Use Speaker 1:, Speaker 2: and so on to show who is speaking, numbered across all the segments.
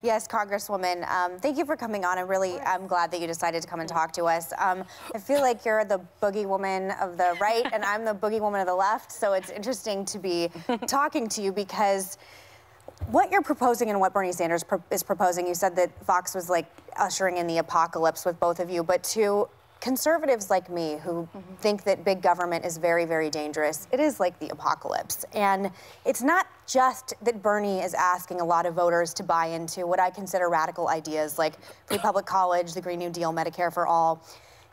Speaker 1: Yes, Congresswoman. Um, thank you for coming on. I'm really, I'm glad that you decided to come and talk to us. Um, I feel like you're the boogie woman of the right, and I'm the boogie woman of the left. So it's interesting to be talking to you because what you're proposing and what Bernie Sanders pro is proposing, you said that Fox was like ushering in the apocalypse with both of you, but to conservatives like me who mm -hmm. think that big government is very, very dangerous, it is like the apocalypse. And it's not just that Bernie is asking a lot of voters to buy into what I consider radical ideas like free public college, the Green New Deal, Medicare for all.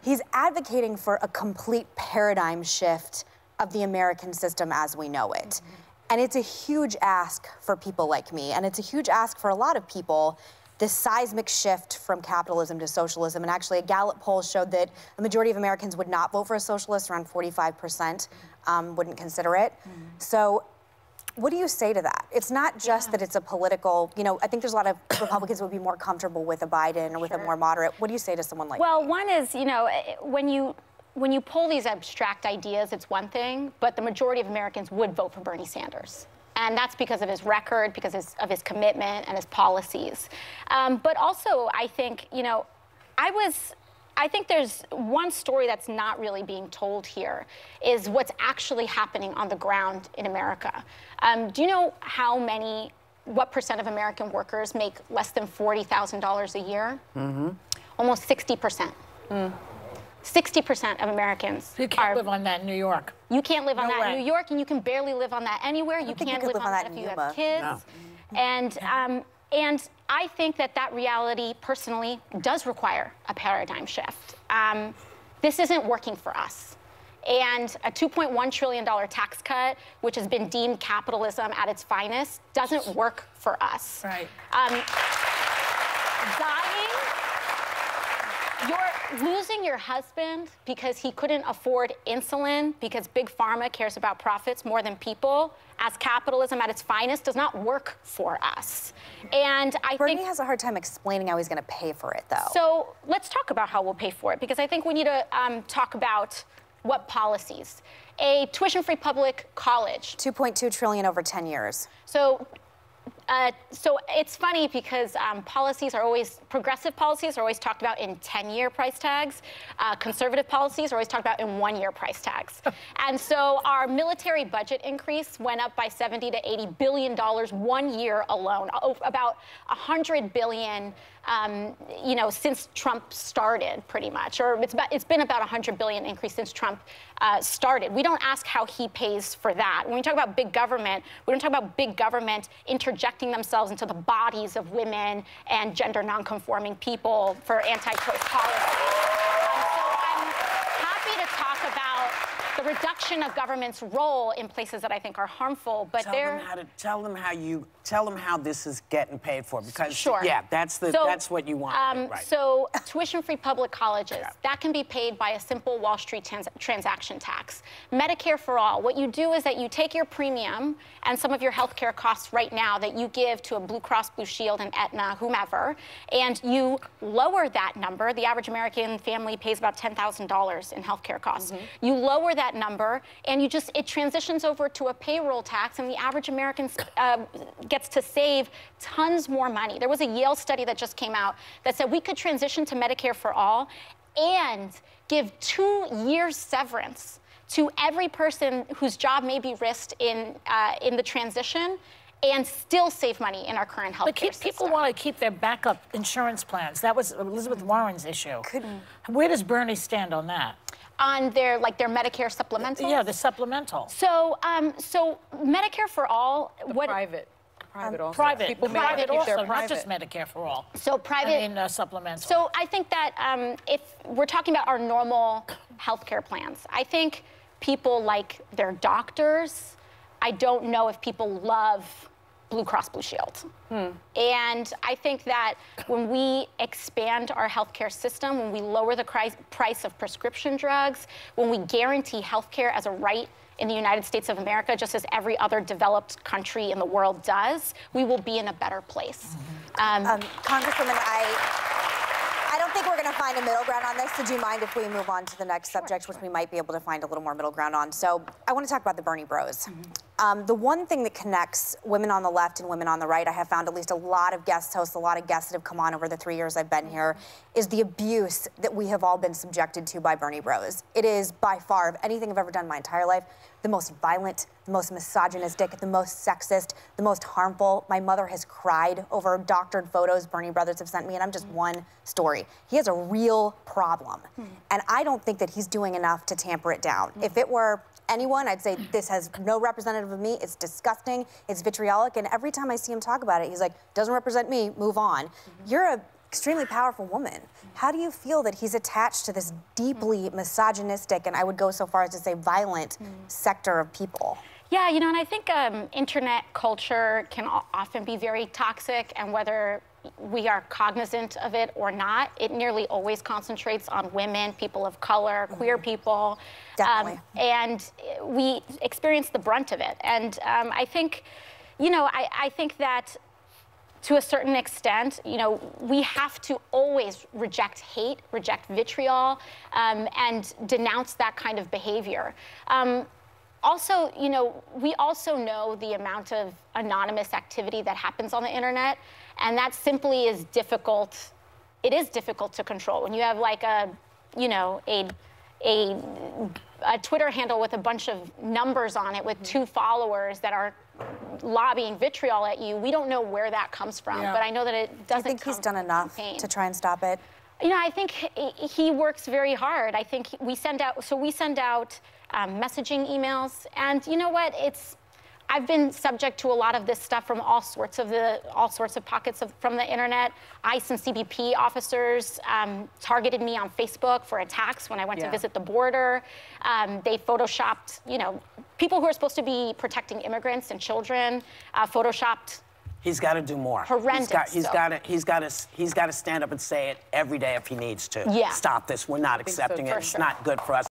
Speaker 1: He's advocating for a complete paradigm shift of the American system as we know it. Mm -hmm. And it's a huge ask for people like me, and it's a huge ask for a lot of people this seismic shift from capitalism to socialism. And actually, a Gallup poll showed that a majority of Americans would not vote for a socialist, around 45% um, wouldn't consider it. Mm. So, what do you say to that? It's not just yeah. that it's a political, you know, I think there's a lot of Republicans would be more comfortable with a Biden or with sure. a more moderate. What do you say to someone like that?
Speaker 2: Well, one is, you know, when you when you pull these abstract ideas, it's one thing, but the majority of Americans would vote for Bernie Sanders. And that's because of his record, because of his, of his commitment and his policies. Um, but also, I think, you know, I was I think there's one story that's not really being told here is what's actually happening on the ground in America. Um, do you know how many, what percent of American workers make less than $40,000 a year? Mm-hmm. Almost 60%. Mm. 60% of Americans
Speaker 3: You can't are, live on that in New York.
Speaker 2: You can't live on that way. in New York, and you can barely live on that anywhere. You can't
Speaker 1: you
Speaker 2: live,
Speaker 1: live,
Speaker 2: on,
Speaker 1: that,
Speaker 2: that if
Speaker 1: you
Speaker 2: have kids. No. And, um, and I think that that reality, personally, does require a paradigm shift. Um, this isn't working for us. And a $2.1 trillion tax cut, which has been deemed capitalism at its finest, doesn't work for us.
Speaker 3: Right. Um,
Speaker 2: You're losing your husband because he couldn't afford insulin because big pharma cares about profits more than people as capitalism at its finest does not work for us. And I
Speaker 1: Bernie
Speaker 2: think
Speaker 1: has a hard time explaining how he's going to pay for it, though.
Speaker 2: So let's talk about how we'll pay for it because I think we need to um, talk about what policies. A tuition-free public college.
Speaker 1: 2.2 trillion over 10 years.
Speaker 2: So uh, so it's funny because um, policies are always, progressive policies are always talked about in 10-year price tags. Uh, conservative policies are always talked about in one-year price tags. and so our military budget increase went up by 70 to 80 billion dollars one year alone, about 100 billion um, you know, since Trump started, pretty much, or it's, about, it's been about 100 billion increase since Trump uh, started. We don't ask how he pays for that. When we talk about big government, we don't talk about big government interjecting themselves into the bodies of women and gender nonconforming people for anti-choice policy. Reduction of government's role in places that I think are harmful, but
Speaker 4: tell
Speaker 2: they're
Speaker 4: them how to tell them how you tell them how this is getting paid for because
Speaker 2: sure.
Speaker 4: yeah, that's the so, that's what you want. Um, right.
Speaker 2: So tuition-free public colleges yeah. that can be paid by a simple Wall Street trans transaction tax. Medicare for all. What you do is that you take your premium and some of your health care costs right now that you give to a Blue Cross Blue Shield and Aetna, whomever, and you lower that number. The average American family pays about $10,000 in health care costs. Mm -hmm. You lower that number, and you just it transitions over to a payroll tax, and the average American uh, gets to save tons more money. There was a Yale study that just came out that said we could transition to Medicare for all and give two years severance to every person whose job may be risked in uh, in the transition and still save money in our current health
Speaker 3: but
Speaker 2: keep,
Speaker 3: system. People want to keep their backup insurance plans. That was Elizabeth Warren's issue. Couldn't. Where does Bernie stand on that?
Speaker 2: On their like their Medicare supplemental.
Speaker 3: Yeah, the supplemental.
Speaker 2: So, um, so Medicare for all.
Speaker 5: The what private.
Speaker 3: Private um, also. Private. People private also, private. not just Medicare for all.
Speaker 2: So private.
Speaker 3: I mean, uh, supplemental.
Speaker 2: So I think that um, if we're talking about our normal health care plans, I think people like their doctors. I don't know if people love Blue Cross Blue Shield. Hmm. And I think that when we expand our healthcare system, when we lower the price of prescription drugs, when we guarantee healthcare as a right in the United States of America, just as every other developed country in the world does, we will be in a better place.
Speaker 1: Mm -hmm. um, um, Congresswoman, I, I don't think we're going to find a middle ground on this. Do you mind if we move on to the next subject, which we might be able to find a little more middle ground on? So I want to talk about the Bernie Bros. Um, the one thing that connects women on the left and women on the right, I have found at least a lot of guest hosts, a lot of guests that have come on over the three years I've been here, is the abuse that we have all been subjected to by Bernie Bros. It is by far, of anything I've ever done in my entire life, the most violent, the most misogynistic, the most sexist, the most harmful. My mother has cried over doctored photos Bernie Brothers have sent me, and I'm just one story. He has a real problem. Hmm. And I don't think that he's doing enough to tamper it down. Hmm. If it were anyone, I'd say this has no representative of me. It's disgusting. It's vitriolic. And every time I see him talk about it, he's like, doesn't represent me, move on. Mm-hmm. You're a extremely powerful woman. Hmm. How do you feel that he's attached to this deeply misogynistic and I would go so far as to say violent sector of people?
Speaker 2: Yeah, you know, and I think um, internet culture can often be very toxic, and whether we are cognizant of it or not, it nearly always concentrates on women, people of color, queer people.
Speaker 1: Definitely.
Speaker 2: and uh, we experience the brunt of it. And um, I think, you know, I, I think that to a certain extent, you know, we have to always reject hate, reject vitriol, um, and denounce that kind of behavior. Um, also, you know, we also know the amount of anonymous activity that happens on the internet, and that simply is difficult. It is difficult to control when you have like a, you know, a a, a Twitter handle with a bunch of numbers on it with two followers that are lobbying vitriol at you. We don't know where that comes from,
Speaker 3: Yeah.
Speaker 2: but I know that it doesn't.
Speaker 1: I think he's done enough
Speaker 2: campaign.
Speaker 1: to try and stop it?
Speaker 2: You know, I think he, works very hard. I think we send out, so we send out um, messaging emails, and you know what? It's, I've been subject to a lot of this stuff from all sorts of the, all sorts of pockets of, from the internet. ICE and CBP officers um, targeted me on Facebook for attacks when I went
Speaker 4: Yeah.
Speaker 2: to visit the border. Um, they photoshopped, you know, people who are supposed to be protecting immigrants and children, uh, photoshopped
Speaker 4: He's got to do more.
Speaker 2: Horrendous,
Speaker 4: He's got. He's
Speaker 2: so-
Speaker 4: got to. He's got to. He's got to stand up and say it every day if he needs to.
Speaker 2: Yeah.
Speaker 4: Stop this. We're not accepting it.
Speaker 2: for
Speaker 4: It's
Speaker 2: sure.
Speaker 4: not good for us.